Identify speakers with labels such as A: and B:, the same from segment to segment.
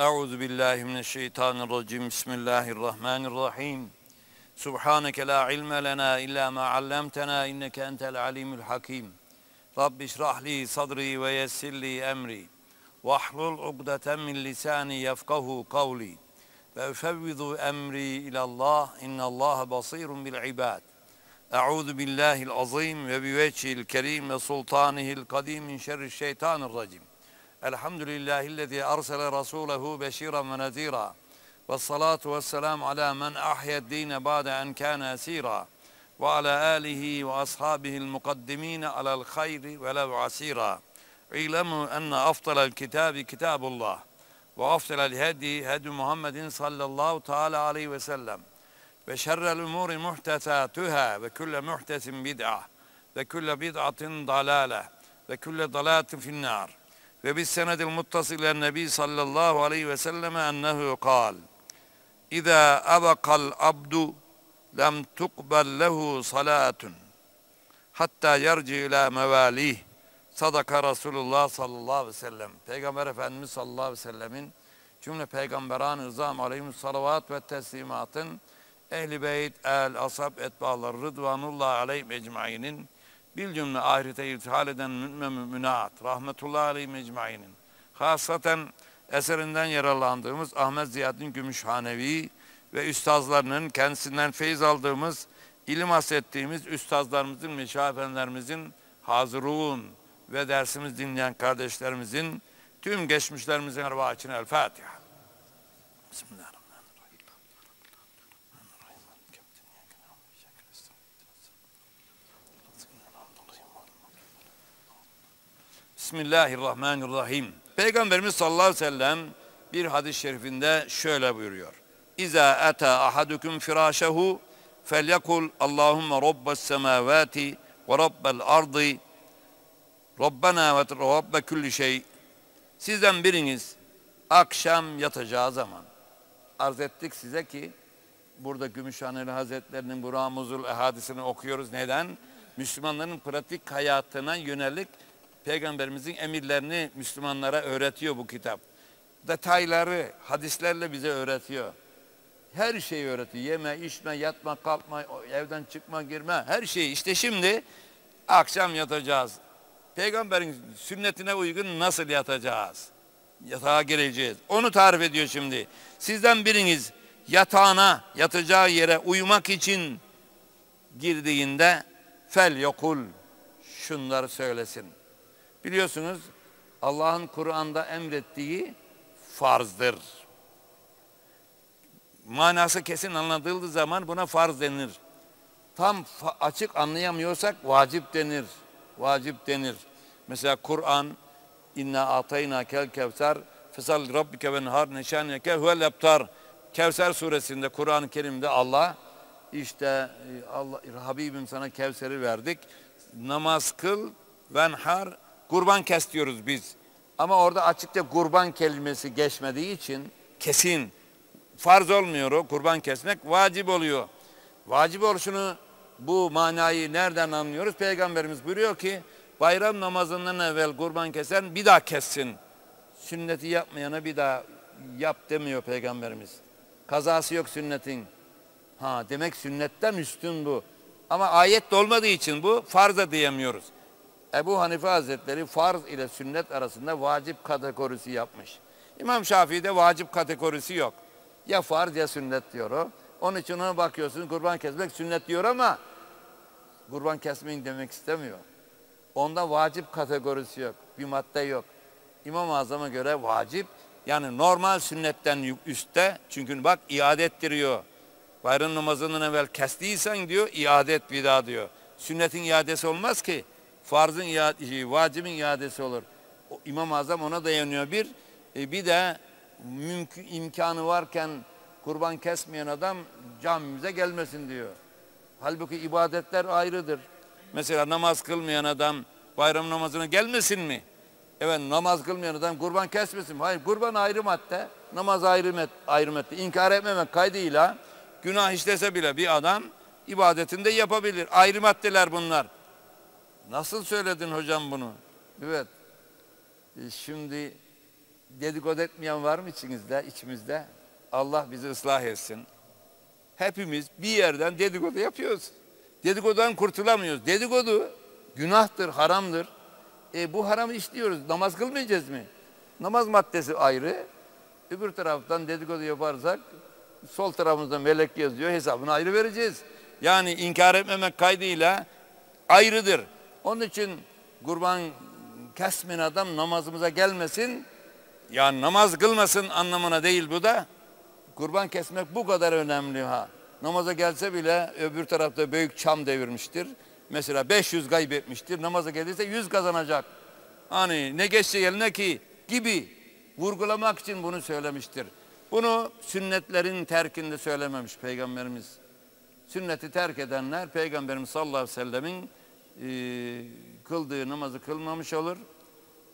A: Euzu billahi mineşşeytanirracim. Bismillahirrahmanirrahim. Subhaneke la ilme lena illa ma allamtena inneke entel alimul hakim. Rabbi şrahli sadri ve yessirli emri. Vahlul ugdeten min lisani yefkahu kavli. Ve ufevvidu emri ilallah innallaha basirun bil ibad. Euzu billahil azim ve bi vecihil kerim ve sultanihil kadim min şerri şeytanirracim. الحمد لله الذي أرسل رسوله بشيرا ونذيرا والصلاة والسلام على من أحيا الدين بعد أن كان أسيرا وعلى آله وأصحابه المقدمين على الخير ولو عسيرا اعلموا أن أفضل الكتاب كتاب الله وأفضل الهدي هدي محمد صلى الله تعالى عليه وسلم وشر الأمور محدثاتها وكل محدث بدعة وكل بدعة ضلالة وكل ضلالة في النار ve bis senedil muttasil en nebi sallallahu aleyhi ve selleme ennehu kal. İza abakal abdu lem tukbel lehu salatun. Hatta yerci ila mevalih. Sadaka Resulullah sallallahu aleyhi ve sellem. Peygamber Efendimiz sallallahu aleyhi ve sellemin cümle peygamberan rızam aleyhim salavat ve teslimatın ehli beyt el asab etbaları rıdvanullah aleyhim ecmainin bil cümle ahirete irtihal eden mümin müminat, rahmetullah aleyhim ecmainin. Hasaten eserinden yararlandığımız Ahmet Ziyaddin Gümüşhanevi ve üstazlarının kendisinden feyiz aldığımız, ilim hasrettiğimiz üstazlarımızın, meşafenlerimizin hazırun ve dersimiz dinleyen kardeşlerimizin tüm geçmişlerimizin için El Fatiha. Bismillahirrahmanirrahim. Bismillahirrahmanirrahim. Peygamberimiz sallallahu aleyhi ve sellem bir hadis-i şerifinde şöyle buyuruyor. İza ata ahadukum firashehu felyekul Allahumme rabbes semavati ve rabbel ardı Rabbena ve Rabbe külli şey. Sizden biriniz akşam yatacağı zaman arz ettik size ki burada Gümüşhaneli Hazretlerinin bu Ramuzul Ehadisini okuyoruz. Neden? Müslümanların pratik hayatına yönelik Peygamberimizin emirlerini Müslümanlara öğretiyor bu kitap. Detayları hadislerle bize öğretiyor. Her şeyi öğretiyor. Yeme, içme, yatma, kalkma, evden çıkma, girme. Her şeyi. İşte şimdi akşam yatacağız. Peygamberin sünnetine uygun nasıl yatacağız? Yatağa gireceğiz. Onu tarif ediyor şimdi. Sizden biriniz yatağına, yatacağı yere uyumak için girdiğinde fel yokul şunları söylesin. Biliyorsunuz Allah'ın Kur'an'da emrettiği farzdır. Manası kesin anlatıldığı zaman buna farz denir. Tam açık anlayamıyorsak vacip denir. Vacip denir. Mesela Kur'an inna atayna kel kevser fesal rabbike ve nehar neşaneke huvel ebtar. Kevser suresinde Kur'an-ı Kerim'de Allah işte Allah Habibim sana Kevser'i verdik. Namaz kıl, venhar, kurban kes diyoruz biz. Ama orada açıkça kurban kelimesi geçmediği için kesin farz olmuyor o kurban kesmek vacip oluyor. Vacip oluşunu bu manayı nereden anlıyoruz? Peygamberimiz buyuruyor ki bayram namazından evvel kurban kesen bir daha kessin. Sünneti yapmayana bir daha yap demiyor Peygamberimiz. Kazası yok sünnetin. Ha demek sünnetten üstün bu. Ama ayet olmadığı için bu farza diyemiyoruz. Ebu Hanife Hazretleri farz ile sünnet arasında vacip kategorisi yapmış. İmam Şafii'de vacip kategorisi yok. Ya farz ya sünnet diyor o. Onun için ona bakıyorsun kurban kesmek sünnet diyor ama kurban kesmeyin demek istemiyor. Onda vacip kategorisi yok. Bir madde yok. İmam-ı Azam'a göre vacip yani normal sünnetten üstte çünkü bak iade ettiriyor. Bayram namazından evvel kestiysen diyor iade et bir daha diyor. Sünnetin iadesi olmaz ki. Farzın iadesi, vacibin iadesi olur. İmam-ı Azam ona dayanıyor bir. E, bir de mümkün, imkanı varken kurban kesmeyen adam camimize gelmesin diyor. Halbuki ibadetler ayrıdır. Mesela namaz kılmayan adam bayram namazına gelmesin mi? Evet namaz kılmayan adam kurban kesmesin mi? Hayır kurban ayrı madde, namaz ayrı, met, ayrı madde. İnkar etmemek kaydıyla günah işlese bile bir adam ibadetinde yapabilir. Ayrı maddeler bunlar. Nasıl söyledin hocam bunu? Evet. E şimdi dedikodu etmeyen var mı içinizde, içimizde? Allah bizi ıslah etsin. Hepimiz bir yerden dedikodu yapıyoruz. Dedikodudan kurtulamıyoruz. Dedikodu günahtır, haramdır. E bu haramı işliyoruz. Namaz kılmayacağız mı? Namaz maddesi ayrı. Öbür taraftan dedikodu yaparsak sol tarafımızda melek yazıyor. Hesabını ayrı vereceğiz. Yani inkar etmemek kaydıyla ayrıdır. Onun için kurban kesmeyen adam namazımıza gelmesin. Yani namaz kılmasın anlamına değil bu da. Kurban kesmek bu kadar önemli ha. Namaza gelse bile öbür tarafta büyük çam devirmiştir. Mesela 500 kaybetmiştir. Namaza gelirse 100 kazanacak. Hani ne geçse eline ki gibi vurgulamak için bunu söylemiştir. Bunu sünnetlerin terkinde söylememiş Peygamberimiz. Sünneti terk edenler Peygamberimiz sallallahu aleyhi ve sellemin e, kıldığı namazı kılmamış olur.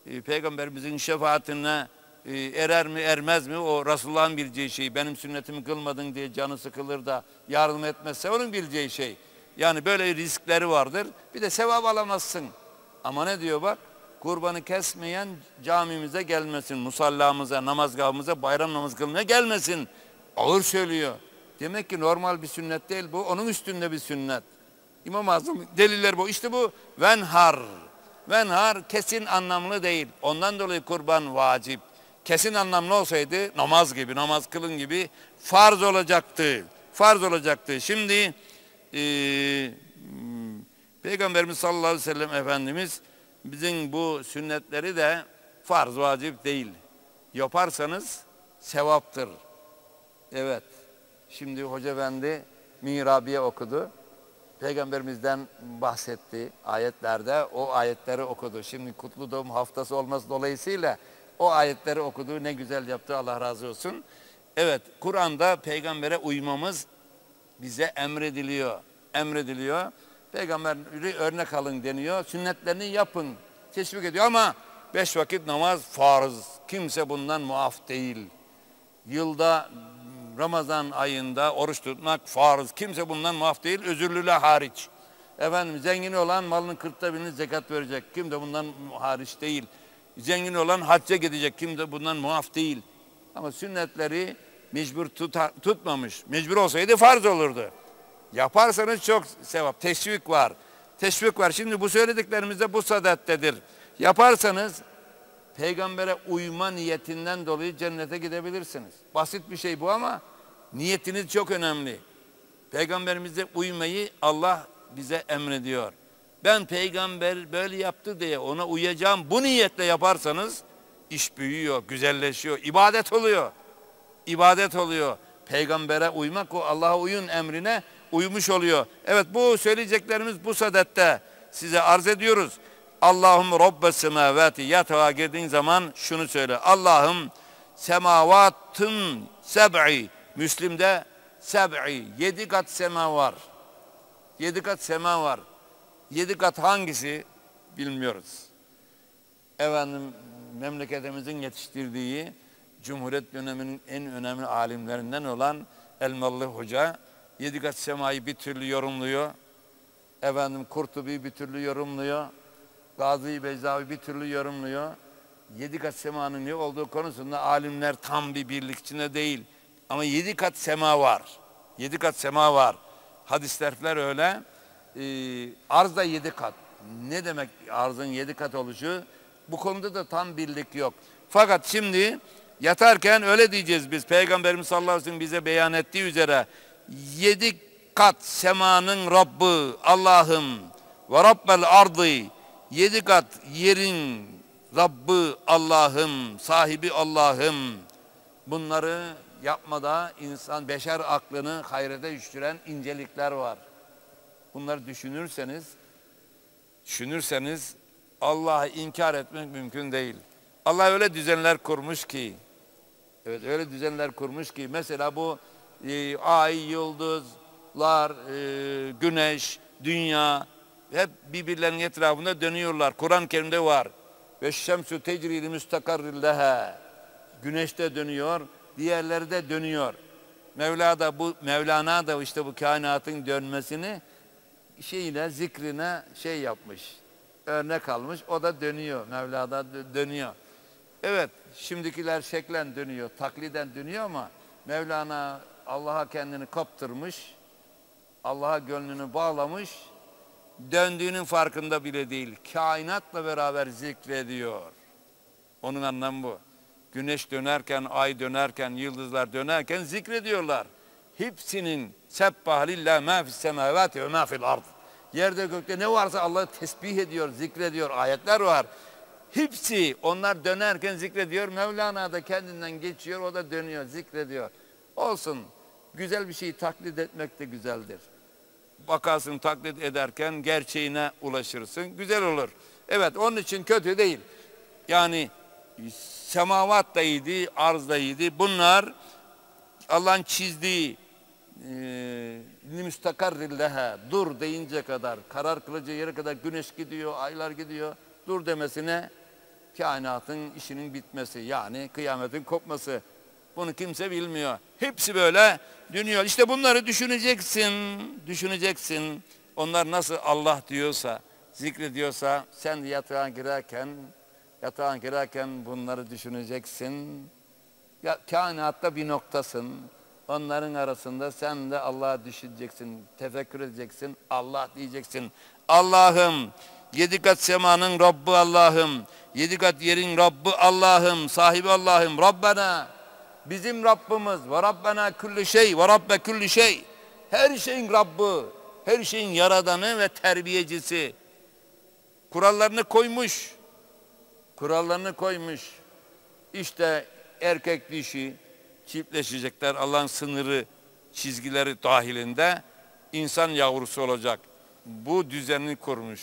A: E, Peygamberimizin şefaatine e, erer mi ermez mi o Resulullah'ın bileceği şey. Benim sünnetimi kılmadın diye canı sıkılır da yardım etmezse onun bileceği şey. Yani böyle riskleri vardır. Bir de sevap alamazsın. Ama ne diyor bak? Kurbanı kesmeyen camimize gelmesin, musallamıza, namazgahımıza, bayram namaz kılmaya gelmesin. Ağır söylüyor. Demek ki normal bir sünnet değil bu. Onun üstünde bir sünnet. İmam Azam deliller bu. İşte bu venhar. Venhar kesin anlamlı değil. Ondan dolayı kurban vacip. Kesin anlamlı olsaydı namaz gibi, namaz kılın gibi farz olacaktı. Farz olacaktı. Şimdi e, Peygamberimiz sallallahu aleyhi ve sellem Efendimiz bizim bu sünnetleri de farz vacip değil. Yaparsanız sevaptır. Evet. Şimdi Hoca Efendi Mirabiye okudu. Peygamberimizden bahsetti ayetlerde. O ayetleri okudu. Şimdi kutlu doğum haftası olması dolayısıyla o ayetleri okudu. Ne güzel yaptı Allah razı olsun. Evet Kur'an'da peygambere uymamız bize emrediliyor. Emrediliyor. Peygamberi örnek alın deniyor. Sünnetlerini yapın. Teşvik ediyor ama beş vakit namaz farz. Kimse bundan muaf değil. Yılda Ramazan ayında oruç tutmak farz. Kimse bundan muaf değil. Özürlüler hariç. Efendim zengin olan malının kırkta birini zekat verecek. Kim de bundan hariç değil. Zengin olan hacca gidecek. Kim de bundan muaf değil. Ama sünnetleri mecbur tuta, tutmamış. Mecbur olsaydı farz olurdu. Yaparsanız çok sevap. Teşvik var. Teşvik var. Şimdi bu söylediklerimizde bu sadettedir. Yaparsanız peygambere uyma niyetinden dolayı cennete gidebilirsiniz. Basit bir şey bu ama niyetiniz çok önemli. Peygamberimize uymayı Allah bize emrediyor. Ben peygamber böyle yaptı diye ona uyacağım. Bu niyetle yaparsanız iş büyüyor, güzelleşiyor, ibadet oluyor. İbadet oluyor. Peygambere uymak o Allah'a uyun emrine uymuş oluyor. Evet bu söyleyeceklerimiz bu sadette size arz ediyoruz. Allah'ım Rabbes semavati yatağa girdiğin zaman şunu söyle. Allah'ım semavatın seb'i Müslim'de seb'i yedi kat sema var. Yedi kat sema var. Yedi kat hangisi bilmiyoruz. Efendim memleketimizin yetiştirdiği Cumhuriyet döneminin en önemli alimlerinden olan Elmalı Hoca yedi kat semayı bir türlü yorumluyor. Efendim Kurtubi bir türlü yorumluyor. Gazi Beyzavi bir türlü yorumluyor. Yedi kat semanın ne olduğu konusunda alimler tam bir birlik içinde değil. Ama yedi kat sema var. Yedi kat sema var. Hadis harfler öyle. Ee, arz da yedi kat. Ne demek arzın yedi kat oluşu? Bu konuda da tam birlik yok. Fakat şimdi yatarken öyle diyeceğiz biz. Peygamberimiz sallallahu aleyhi ve sellem bize beyan ettiği üzere yedi kat semanın Rabbi Allah'ım ve Rabbel ardı yedi kat yerin Rabbi Allah'ım, sahibi Allah'ım bunları yapmada insan beşer aklını hayrete düşüren incelikler var. Bunları düşünürseniz düşünürseniz Allah'ı inkar etmek mümkün değil. Allah öyle düzenler kurmuş ki evet öyle düzenler kurmuş ki mesela bu e, ay, yıldızlar, e, güneş, dünya hep birbirlerinin etrafında dönüyorlar. Kur'an-ı Kerim'de var. Ve şemsu tecrili müstakarril leha. Güneş de dönüyor, diğerleri de dönüyor. Mevla da bu Mevlana da işte bu kainatın dönmesini şeyine zikrine şey yapmış. Örnek almış. O da dönüyor. Mevla da dönüyor. Evet, şimdikiler şeklen dönüyor, takliden dönüyor ama Mevlana Allah'a kendini kaptırmış, Allah'a gönlünü bağlamış, döndüğünün farkında bile değil. Kainatla beraber zikrediyor. Onun anlamı bu. Güneş dönerken, ay dönerken, yıldızlar dönerken zikrediyorlar. Hepsinin sebbah lillah ma fis semavati ve ma fil ard. Yerde gökte ne varsa Allah'ı tesbih ediyor, zikrediyor. Ayetler var. Hepsi onlar dönerken zikrediyor. Mevlana da kendinden geçiyor, o da dönüyor, zikrediyor. Olsun. Güzel bir şeyi taklit etmek de güzeldir. Bakarsın taklit ederken gerçeğine ulaşırsın. Güzel olur. Evet onun için kötü değil. Yani semavat da iyiydi, arz da iyiydi. Bunlar Allah'ın çizdiği e, müstakarrilleha dur deyince kadar karar kılacağı yere kadar güneş gidiyor, aylar gidiyor. Dur demesine kainatın işinin bitmesi yani kıyametin kopması. Bunu kimse bilmiyor. Hepsi böyle dönüyor. İşte bunları düşüneceksin, düşüneceksin. Onlar nasıl Allah diyorsa, zikrediyorsa sen yatağa girerken, yatağa girerken bunları düşüneceksin. Ya, kainatta bir noktasın. Onların arasında sen de Allah'ı düşüneceksin, tefekkür edeceksin, Allah diyeceksin. Allah'ım, yedi kat semanın Rabbi Allah'ım, yedi kat yerin Rabbi Allah'ım, sahibi Allah'ım, Rabbena, bizim Rabbimiz, ve Rabbena külli şey, ve Rabbe külli şey. Her şeyin Rabbi, her şeyin yaradanı ve terbiyecisi. Kurallarını koymuş, kurallarını koymuş. İşte erkek dişi, çiftleşecekler Allah'ın sınırı çizgileri dahilinde insan yavrusu olacak. Bu düzenini kurmuş.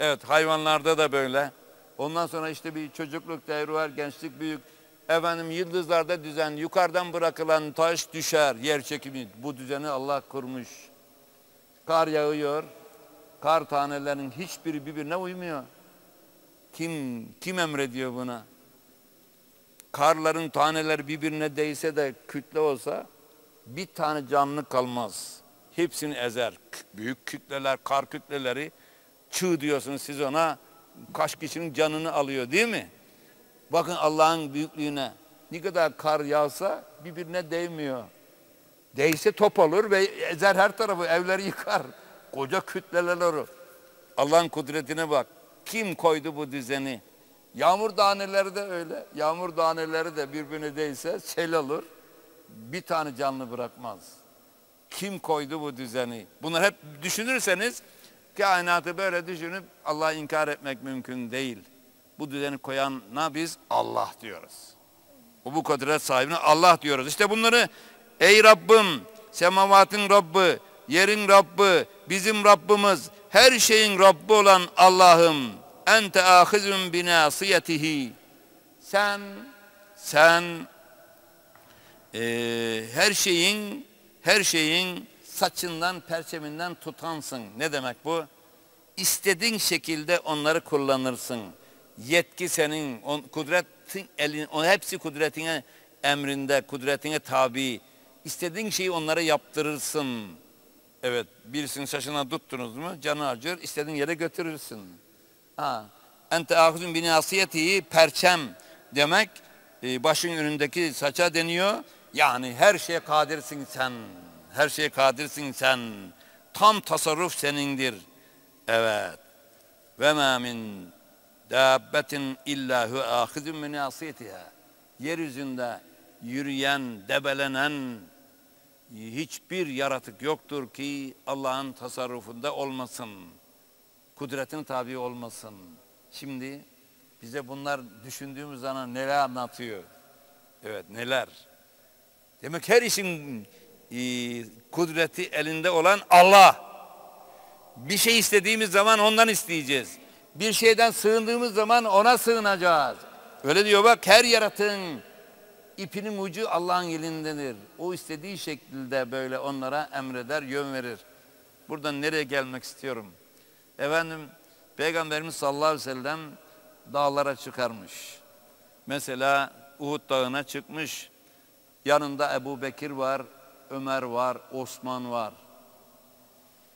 A: Evet hayvanlarda da böyle. Ondan sonra işte bir çocukluk devri var, gençlik büyük. Efendim yıldızlarda düzen, yukarıdan bırakılan taş düşer, yer çekimi. Bu düzeni Allah kurmuş. Kar yağıyor, kar tanelerinin hiçbiri birbirine uymuyor. Kim kim emrediyor buna? karların taneleri birbirine değse de kütle olsa bir tane canlı kalmaz. Hepsini ezer. Büyük kütleler, kar kütleleri çığ diyorsunuz siz ona kaç kişinin canını alıyor değil mi? Bakın Allah'ın büyüklüğüne. Ne kadar kar yağsa birbirine değmiyor. Değse top olur ve ezer her tarafı, evleri yıkar. Koca kütleler olur. Allah'ın kudretine bak. Kim koydu bu düzeni? Yağmur taneleri de öyle. Yağmur taneleri de birbirine değse sel olur. Bir tane canlı bırakmaz. Kim koydu bu düzeni? Bunları hep düşünürseniz kainatı böyle düşünüp Allah'ı inkar etmek mümkün değil. Bu düzeni koyana biz Allah diyoruz. Bu bu kudret sahibine Allah diyoruz. İşte bunları ey Rabbim, semavatın Rabbi, yerin Rabbi, bizim Rabbimiz, her şeyin Rabbi olan Allah'ım ente ahizun binasiyetihi sen sen e, her şeyin her şeyin saçından perçeminden tutansın. Ne demek bu? İstediğin şekilde onları kullanırsın. Yetki senin, on, kudretin elin, on, hepsi kudretine emrinde, kudretine tabi. İstediğin şeyi onlara yaptırırsın. Evet, birisinin saçına tuttunuz mu canı acır, istediğin yere götürürsün. Ha. Ente ahuzun binasiyetihi perçem demek e, başın önündeki saça deniyor. Yani her şeye kadirsin sen. Her şeye kadirsin sen. Tam tasarruf senindir. Evet. Ve ma min dabbetin illa hu ahizun binasiyetiha. Yeryüzünde yürüyen, debelenen hiçbir yaratık yoktur ki Allah'ın tasarrufunda olmasın kudretin tabi olmasın. Şimdi bize bunlar düşündüğümüz zaman neler anlatıyor? Evet neler? Demek her işin e, kudreti elinde olan Allah. Bir şey istediğimiz zaman ondan isteyeceğiz. Bir şeyden sığındığımız zaman ona sığınacağız. Öyle diyor bak her yaratığın ipinin ucu Allah'ın elindedir. O istediği şekilde böyle onlara emreder, yön verir. Buradan nereye gelmek istiyorum? Efendim Peygamberimiz sallallahu aleyhi ve sellem dağlara çıkarmış. Mesela Uhud dağına çıkmış. Yanında Ebu Bekir var, Ömer var, Osman var.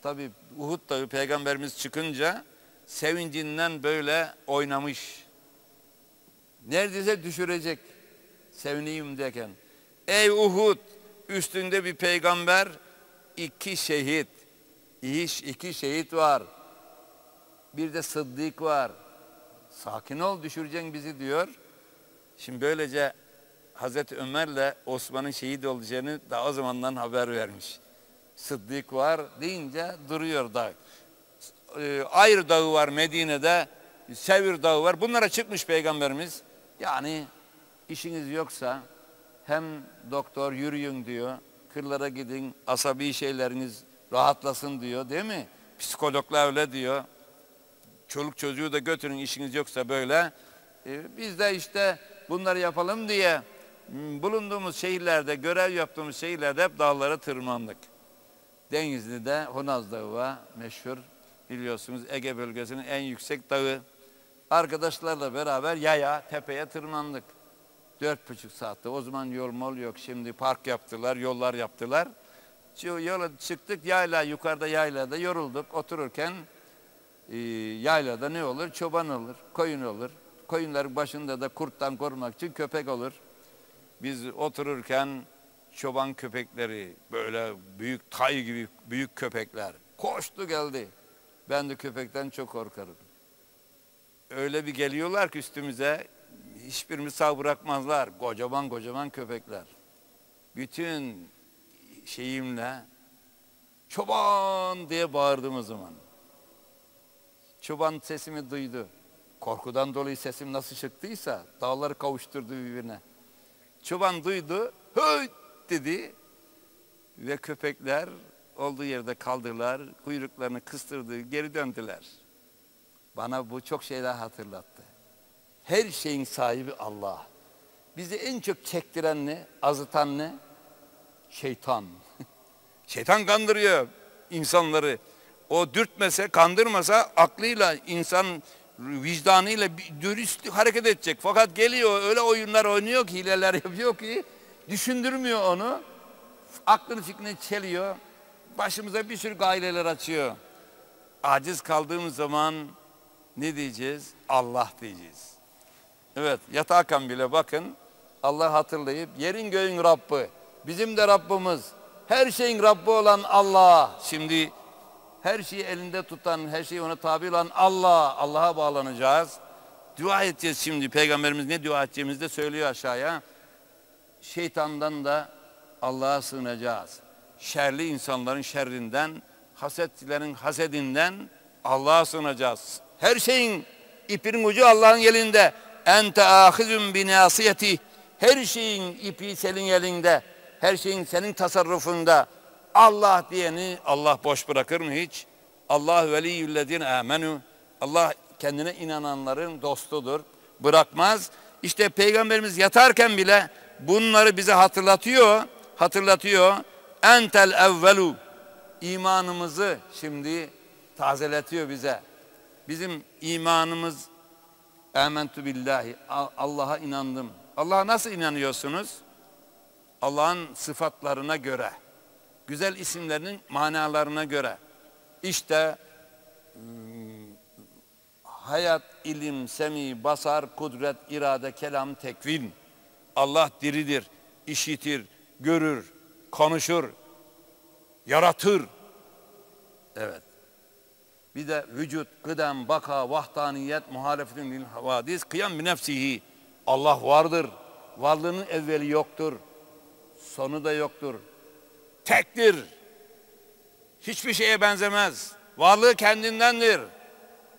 A: Tabi Uhud dağı peygamberimiz çıkınca sevincinden böyle oynamış. Neredeyse düşürecek. Sevineyim derken. Ey Uhud üstünde bir peygamber iki şehit. İş iki şehit var. Bir de sıddık var. Sakin ol düşüreceksin bizi diyor. Şimdi böylece Hazreti Ömer'le Osman'ın şehit olacağını daha o zamandan haber vermiş. Sıddık var deyince duruyor dağ. Ee, Ayr dağı var Medine'de. Sevir dağı var. Bunlara çıkmış peygamberimiz. Yani işiniz yoksa hem doktor yürüyün diyor. Kırlara gidin asabi şeyleriniz rahatlasın diyor değil mi? Psikologlar öyle diyor. Çoluk çocuğu da götürün işiniz yoksa böyle. Ee, biz de işte bunları yapalım diye m, bulunduğumuz şehirlerde, görev yaptığımız şehirlerde hep dağlara tırmandık. Denizli'de Honaz Dağı var meşhur biliyorsunuz Ege bölgesinin en yüksek dağı. Arkadaşlarla beraber yaya tepeye tırmandık. Dört buçuk saatte. O zaman yol mol yok. Şimdi park yaptılar, yollar yaptılar. Yola çıktık yayla, yukarıda yaylada yorulduk. Otururken e, yaylada ne olur? Çoban olur, koyun olur. Koyunların başında da kurttan korumak için köpek olur. Biz otururken çoban köpekleri böyle büyük tay gibi büyük köpekler koştu geldi. Ben de köpekten çok korkarım. Öyle bir geliyorlar ki üstümüze hiçbirimizi sağ bırakmazlar. Kocaman kocaman köpekler. Bütün şeyimle çoban diye bağırdım o zaman. Çoban sesimi duydu. Korkudan dolayı sesim nasıl çıktıysa dağları kavuşturdu birbirine. Çoban duydu, höy dedi ve köpekler olduğu yerde kaldılar, kuyruklarını kıstırdı, geri döndüler. Bana bu çok şeyler hatırlattı. Her şeyin sahibi Allah. Bizi en çok çektiren ne, azıtan ne? Şeytan. Şeytan kandırıyor insanları. O dürtmese, kandırmasa aklıyla, insan vicdanıyla dürüst hareket edecek. Fakat geliyor öyle oyunlar oynuyor ki, hileler yapıyor ki düşündürmüyor onu. Aklını fikrini çeliyor. Başımıza bir sürü gaileler açıyor. Aciz kaldığımız zaman ne diyeceğiz? Allah diyeceğiz. Evet yatarken bile bakın Allah hatırlayıp yerin göğün Rabbi, bizim de Rabbimiz, her şeyin Rabbi olan Allah. Şimdi her şeyi elinde tutan, her şeyi ona tabi olan Allah. Allah'a bağlanacağız. Dua edeceğiz şimdi. Peygamberimiz ne dua edeceğimizi de söylüyor aşağıya. Şeytandan da Allah'a sığınacağız. Şerli insanların şerrinden, hasetçilerin hasedinden Allah'a sığınacağız. Her şeyin ipin ucu Allah'ın elinde. Ente ahizun bi nasiyeti. Her şeyin ipi senin elinde. Her şeyin senin tasarrufunda. Allah diyeni Allah boş bırakır mı hiç? Allah veliyyüllezine amenu. Allah kendine inananların dostudur. Bırakmaz. İşte peygamberimiz yatarken bile bunları bize hatırlatıyor. Hatırlatıyor. Entel evvelu. İmanımızı şimdi tazeletiyor bize. Bizim imanımız Âmentu billahi. Allah'a inandım. Allah'a nasıl inanıyorsunuz? Allah'ın sıfatlarına göre. Güzel isimlerinin manalarına göre. İşte hayat, ilim, semi, basar, kudret, irade, kelam, tekvin. Allah diridir, işitir, görür, konuşur, yaratır. Evet. Bir de vücut, kıdem, baka, vahdaniyet, muhalefetin lil havadis, kıyam bi nefsihi. Allah vardır. Varlığının evveli yoktur. Sonu da yoktur. Tektir. Hiçbir şeye benzemez. Varlığı kendindendir.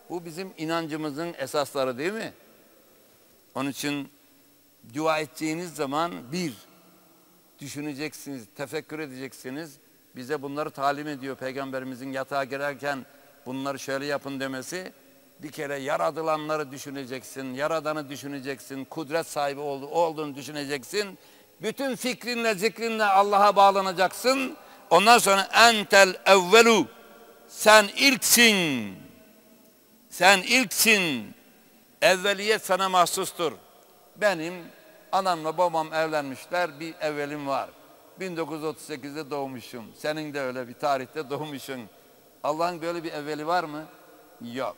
A: Bu bizim inancımızın esasları değil mi? Onun için dua edeceğiniz zaman bir, düşüneceksiniz, tefekkür edeceksiniz. Bize bunları talim ediyor Peygamberimizin yatağa girerken bunları şöyle yapın demesi. Bir kere yaradılanları düşüneceksin, yaradanı düşüneceksin, kudret sahibi olduğunu düşüneceksin. Bütün fikrinle, zikrinle Allah'a bağlanacaksın. Ondan sonra entel evvelu. Sen ilksin. Sen ilksin. Evveliyet sana mahsustur. Benim anamla babam evlenmişler. Bir evvelim var. 1938'de doğmuşum. Senin de öyle bir tarihte doğmuşsun. Allah'ın böyle bir evveli var mı? Yok.